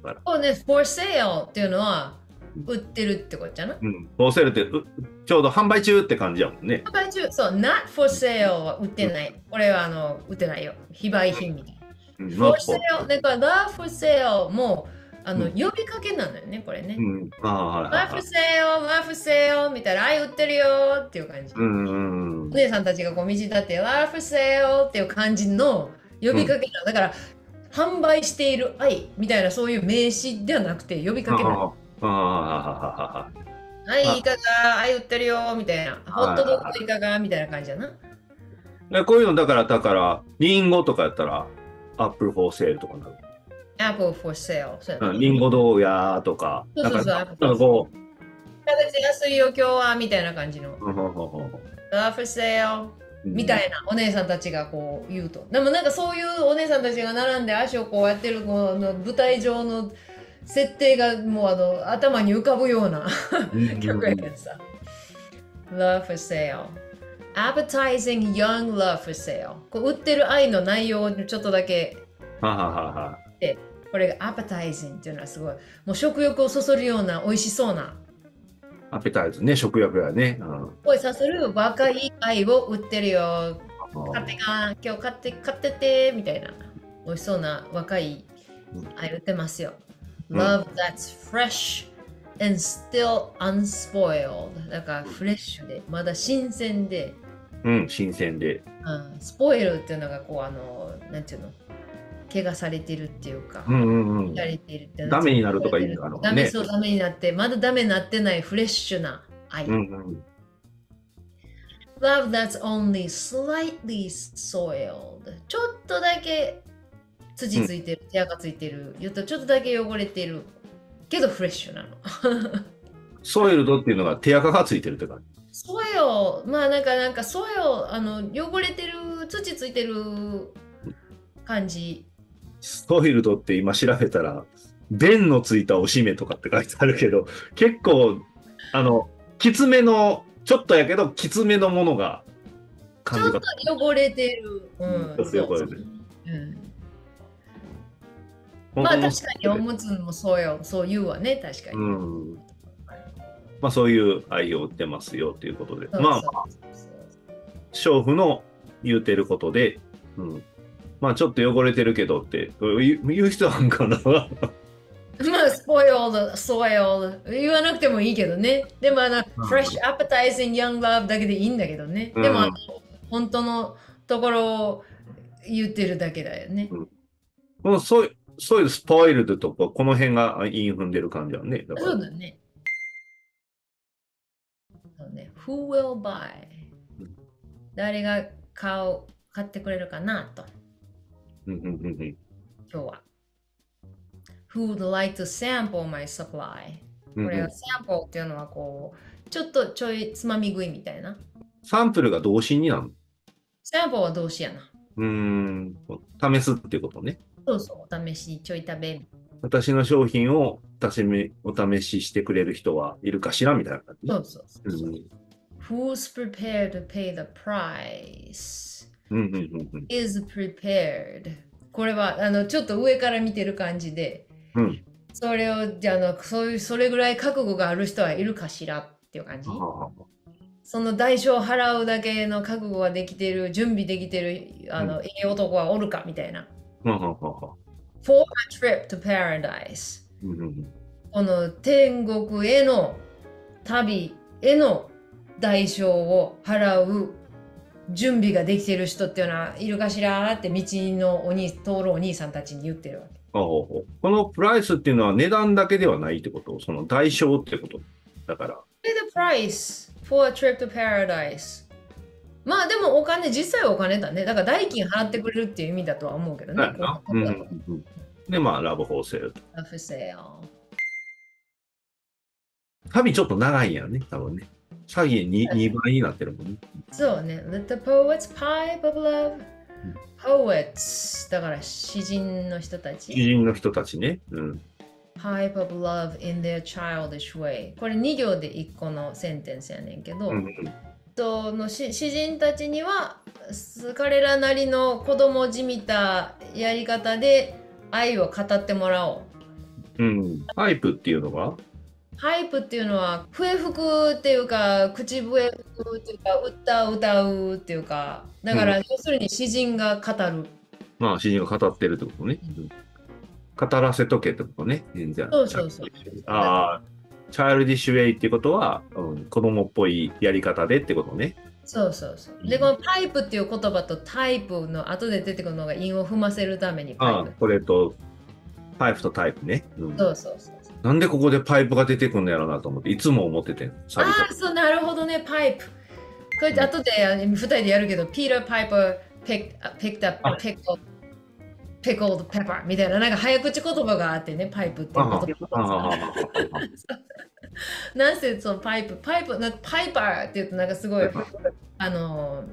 から。そうね、for sale っていうのは売ってるってことじゃな？うん。フォーセールってうちょうど販売中って感じやもんね。販売中そう、not for sale は売ってない。これはあの売ってないよ。非売品みたいな。うん。for for- sale、だから not for sale もあの、うん呼びかけなのよね、これね。うん。ああ、はいはい not は for い。sale, not for sale みたいな、あい売ってるよっていう感じ。うんうんうん。お姉さんたちがこう道立って、not for sale っていう感じの呼びかけなの。だから、販売している愛みたいなそういう名詞ではなくて呼びかけなの。ああ、ああ、あはい、いかが、愛売ってるよみたいな。ホットドッグいかがみたいな感じやな。あ。こういうのだから、だから、リンゴとかやったら、アップルフォーセールとかなる。Apple for sale。そうやなうんリンゴどうやとか、そうそうそうなんかなんかこう、形安いよ今日はみたいな感じの。うんうんうんうみたいなお姉さんたちがこう言うと。でもなんかそういうお姉さんたちが並んで足をこうやってるこの舞台上の設定がもうあの頭に浮かぶような曲やけどさ。Love for sale。Appetizing young love for sale。こう売ってる愛の内容をちょっとだけははははこれが appetizing っていうのはすごいもう食欲をそそるような美味しそうなアペタイズね、食欲やね。うん。声させる若い愛を売ってるよ。買ってか今日買って買っててみたいな。美味しそうな若い愛売ってますよ、うん。Love that's fresh and still unspoiled. だからフレッシュでまだ新鮮で、うん、新鮮で。うん、スポイルっていうのがこうあのなんていうの？怪我されてるっていうか、うんうんうん。ダメになるとかいいのかな。ダメね。そうダメになってまだダメになってないフレッシュな愛、うんうん。Love that's only slightly soiled ちょっとだけ土ついてる、手垢ついてるちょっとだけ汚れてる。けどフレッシュなの。ソイルドっていうのが手垢がついてるって感じ。ソヨまあなんかなんかソヨあの汚れてる土ついてる感じソイルドって今調べたら、便のついたおしめとかって書いてあるけど、結構、あの、きつめの、ちょっとやけど、きつめのものがちょっ感じが。と汚れてる、うん、ちょっと汚れてるそうん。まあ確かにおむつもそうよ。そう言うわね確かに、うん。まあそういう愛を売ってますよということで。まあそうそう娼婦の言うてることで、うん。まあちょっと汚れてるけどって言う人なんかなまあ、スポイルド、ソイル言わなくてもいいけどね。でも、あの、ん fresh, appetizing, young love だけでいいんだけどね。うんでも、あの本当のところを言ってるだけだよね。このそうそういうスポイルドとか、この辺が韻踏んでる感じだね。だそうだね。そうね Who will buy? 誰が買う、買ってくれるかなと、うんうんうんうん今日は。Who would like to sample my supply? これはサンプルっていうのはこう、ちょっとちょいつまみ食いみたいな。サンプルが動詞になるサンプルは動詞やな。うーん、試すっていうことね。そうそう、お試し、ちょい食べ。私の商品をお試めお試ししてくれる人はいるかしらみたいな感じ。そうそうそうそう。うん Who's prepared to pay the price? Is prepared. これはあのちょっと上から見てる感じで、うんそれをじゃああのそういうそれぐらい覚悟がある人はいるかしらっていう感じ。はその代償を払うだけの覚悟ができてる、準備できてるあの、うんええ男はおるかみたいな。For a trip to paradise. この天国への旅への代償を払う準備ができてる人っていうのはいるかしらって道のおに通るお兄さんたちに言ってるわけ。このプライスっていうのは値段だけではないってこと？その代償ってこと？だから。Pay the price for a trip to paradise. まあでもお金、実際はお金だね。だから代金払ってくれるっていう意味だとは思うけどね。なうんうんうんで、まあ、ラブホーセールと。for sale. 旅ちょっと長いんやね、多分ね。詐欺に 2, 倍になってるもんね。そうね。Let the poets pipe of love. うん Poets だから詩人の人たち。知人の人たちね。うん。pipe of love in their childish way これ2行で1個のセンテンスやねんけど、うんうんとのし詩人たちにはす彼らなりの子供じみたやり方で愛を語ってもらおううん。パイプっていうのが？ハイプっていうのは笛吹くっていうか口笛吹くっていうか歌歌うっていうか。だから要するに詩人が語る、まあ、詩人が語ってるってことね。語らせとけってことね。じゃあそうそうそう。ああ、チャイルディッシュウェイっていうことは、うん、子供っぽいやり方でってことね。そうそうそう。でこのパイプっていう言葉とタイプの後で出てくるのが韻を踏ませるためにパイプ、ああこれと、パイプとタイプね。うん。そうそうそうなんでここでパイプが出てくるんのやろうなと思って、いつも思っててああそうなるほどねパイプ。こうやって後であの二人でやるけど、 Peter Piper, pick, pip, pick pickled pepper みたいな、なんか早口言葉があってね、パイプっていう言葉 なんせそのパイプ、パイプ、なパイパーって言うとなんかすごい、あの、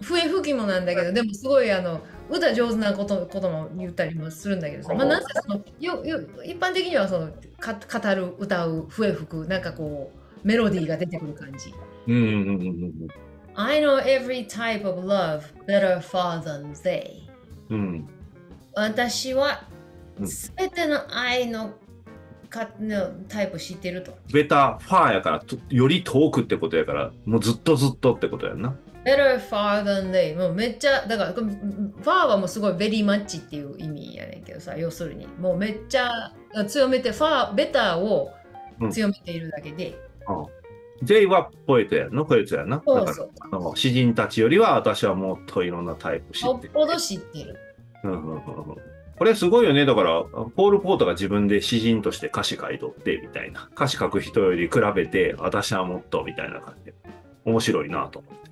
笛吹きもなんだけど、でもすごいあの、歌上手なことことも言ったりもするんだけどさ、まあ、なんせそのよよ一般的にはそのか語る、歌う、笛吹く、なんかこう、メロディーが出てくる感じ。うんうんうんうん I know every type of love better far than they. うん。うん。私はうんすべての愛のかのタイプ知ってると。ベタファーやからと、より遠くってことやから、もうずっとずっとってことやんな。Better far than they. もうめっちゃ、だから、ファーはもうすごい very much っていう意味やねんけどさ、要するに、もうめっちゃ強めて、ファー、ベターを強めているだけで。J はポエトやんのポエトやんな。だからそうそう。あの詩人たちよりは私はもっといろんなタイプ知っる。よってぽど知ってる。うんうんうんうんこれすごいよね。だから、ポール・ポートが自分で詩人として歌詞書いとって、みたいな。歌詞書く人より比べて、私はもっと、みたいな感じで。面白いなと思って。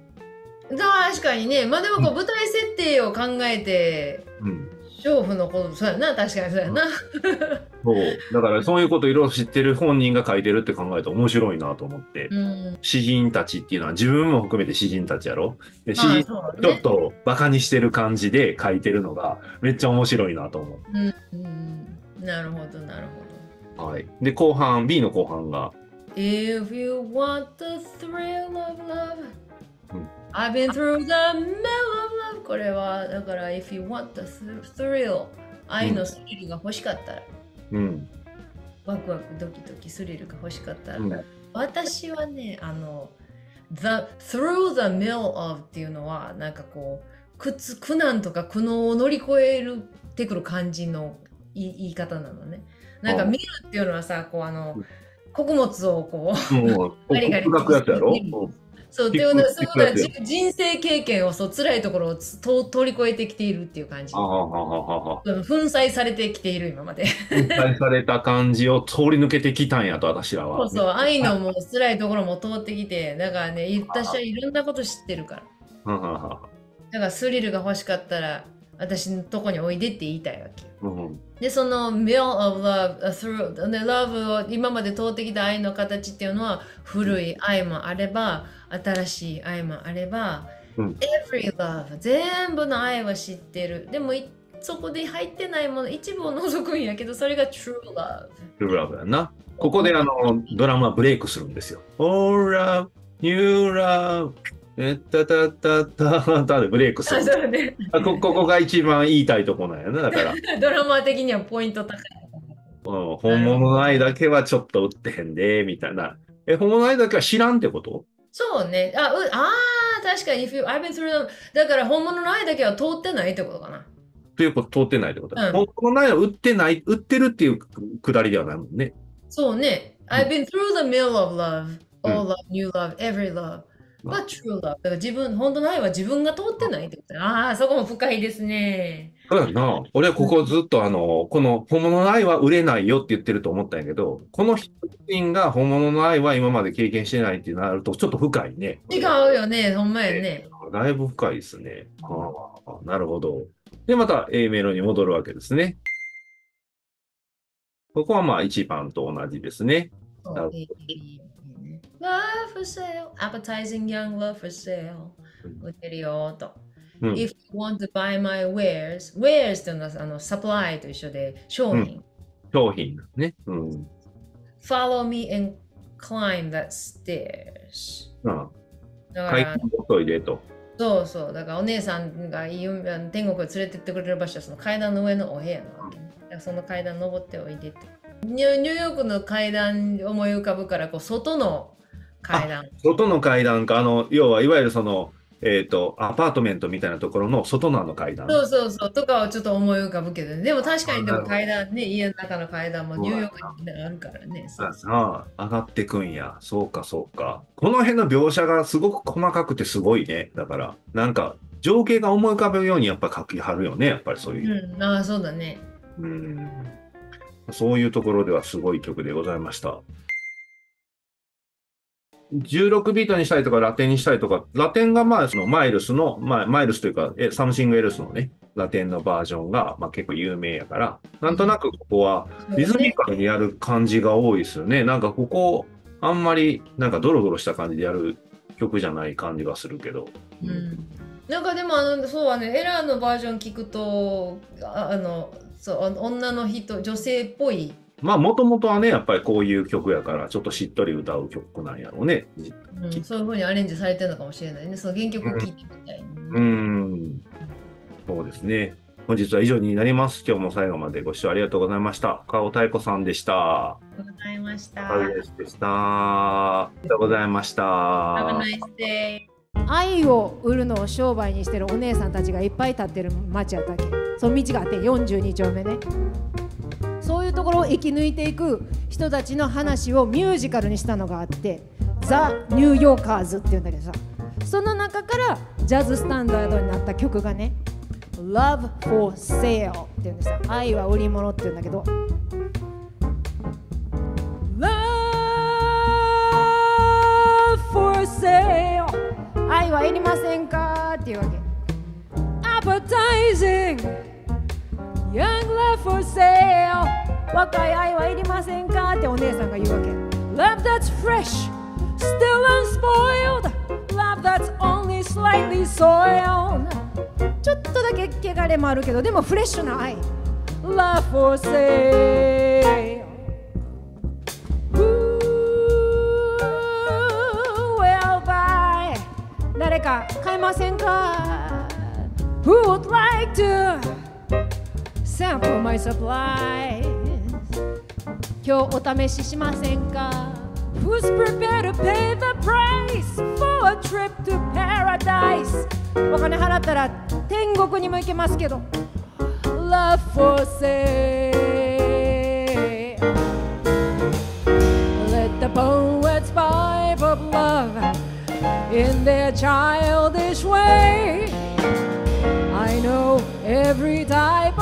確かにね、まあでもこう舞台設定を考えて、うん。娼婦のこと、そうやな、確かにそうやな。そう。だから、そういうこといろいろ知ってる本人が書いてるって考えると面白いなと思って。うん。詩人たちっていうのは自分も含めて詩人たちやろ？で詩人ちょっねとバカにしてる感じで書いてるのがめっちゃ面白いなと思うんうん、なるほど、なるほど。う。はい。で、後半、B の後半が、If you want the thrill of love, うん I've been through the mill of love. これは、だから、if you want the th- thrill, 愛のスリルが欲しかったら、うん。ワクワクドキドキスリルが欲しかったら、うん。私はね、あの、the, through the mill of っていうのは、なんかこう、苦痛苦難とか苦悩を乗り越えるってくる感じの言い言い方なのね。なんかあ。ミルっていうのはさ、こうあのうん、穀物をこう、もう、ガリガリやつやろ？そうっていうのはそういうことは人生経験をそう辛いところをつと通り越えてきているっていう感じあ。ははは粉砕されてきている今まで。分解された感じを通り抜けてきたんやと、私らは。そうそう、愛のもう辛いところも通ってきて、だからね、私はいろんなこと知ってるから。はははだからスリルが欲しかったら、私のとこにおいでって言いたいわけよ。うんで、その mill of love, uh, through, で love を今まで通ってきた愛の形っていうのは、古い愛もあれば、新しい愛もあれば、うん every love 全部の愛は知ってるでもいそこで入ってないもの一部を除くんやけどそれが true love ルーラブやんな。ここであの、ドラマブレイクするんですよ。All love, new love, えたたたたたでブレイクすある。そうねあこここが一番言いたいとこなんやな。だから、ドラマ的にはポイント高いうん本物の愛だけはちょっと売ってへんで、みたいな。え、本物の愛だけは知らんってこと？そうね。あうあー確かに if you, I've been through them だから本物の愛だけは通ってないってことかな。ということ通ってないってこと、うん。本物の愛は売ってない、売ってるっていうくだりではないもんね。そうね。I've been through the mill of love. うん all love, new love, every love うん but true love だから自分本当の愛は自分が通ってないってことねああそこも深いですねそうやんな。俺はここずっとあの、この本物の愛は売れないよって言ってると思ったんやけど、この人が本物の愛は今まで経験してないってなるとちょっと深いね。違うよねほんまやねだいぶ深いですね。ああなるほど。で、また A メロに戻るわけですね。ここはまあ1番と同じですね Love for sale, appetizing young love for sale うん売ってるよと。うん If you want to buy my wares, wares っていうのはあのサプライと一緒で商品。商品ですね。うん。Follow me and climb that stairs. うん。だから、遅いでと。そうそう。だからお姉さんが天国へ連れてってくれる場所はその階段の上のお部屋なわけね。だからその階段登っておいでって。ニュニューヨークの階段思い浮かぶから、こう外の階段。外の階段か、あの、要はいわゆるその、えっと、アパートメントみたいなところの外のあの階段。そうそうそう、とかはちょっと思い浮かぶけどね。でも確かにでも階段ね、家の中の階段もニューヨークにねあるからね。そうそうああ、上がってくんや。そうか、そうか。この辺の描写がすごく細かくてすごいね。だから、なんか、情景が思い浮かべるようにやっぱ書きはるよね。やっぱりそういう。うん、ああ、そうだね。うん。そういうところではすごい曲でございました。16ビートにしたりとかラテンにしたりとか、ラテンがまあそのマイルスの、まあマイルスというか、えサムシングエルスのね、ラテンのバージョンがまあ結構有名やから、なんとなくここはリズミカルにやる感じが多いですよね。なんかここ、あんまりなんかドロドロした感じでやる曲じゃない感じがするけど。うん。なんかでもあのそうはねエラーのバージョン聞くとああのそうあの女の人女性っぽい、まあもともとはね、やっぱりこういう曲やから、ちょっとしっとり歌う曲なんやろうね。うん、そういう風にアレンジされてるのかもしれないねその原曲を聴いてみたいに、うーん。そうですね。本日は以上になります。今日も最後までご視聴ありがとうございました。川尾太子さんでした。ありがとうございました。ありがとうございました。愛を売るのを商売にしてるお姉さんたちがいっぱい立ってる町やったっけ？その道があって42丁目ねそういうところを生き抜いていく人たちの話をミュージカルにしたのがあってザ・ニューヨーカーズっていうんだけどさその中からジャズスタンダードになった曲がね Love for Sale っていうんですよ。愛は売り物っていうんだけど。Love for Sale 愛はいりませんか？っていうわけ。Appetizing Young love for sale お姉さんが言うわけ Love that's fresh Still unspoiled Love that's only slightly soiled ちょっとだけ汚れもあるけどでもフレッシュな愛 Love for sale Ooh, well, buy 誰か買いませんか Who would like to sample my supplies 今日お試ししませんか Who's prepared to pay the price for a trip to paradise お金払ったら天国にも行けますけど Love for sale Let the poets pipe of love in their childish way. I know every type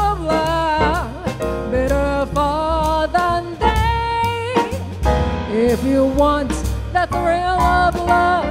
If you want the thrill of love,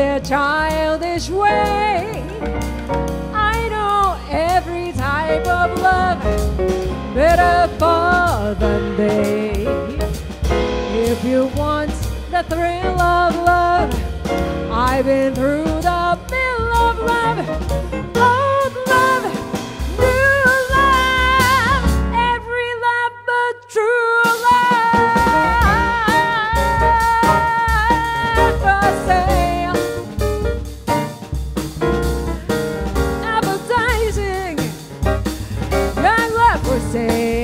their childish way. I know every type of love better far than they. If you want the thrill of love, I've been through the mill of love. Love, love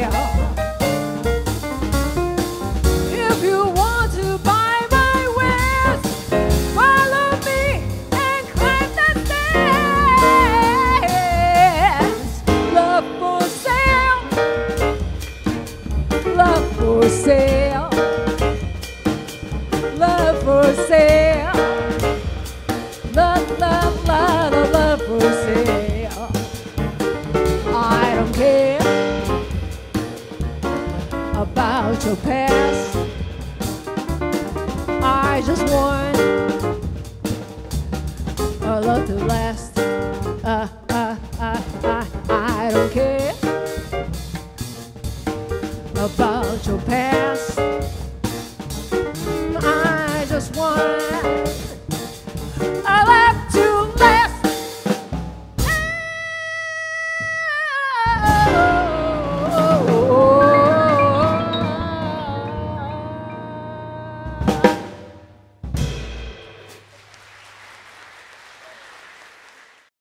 I just want a love to last. Uh, uh, uh, uh, I don't care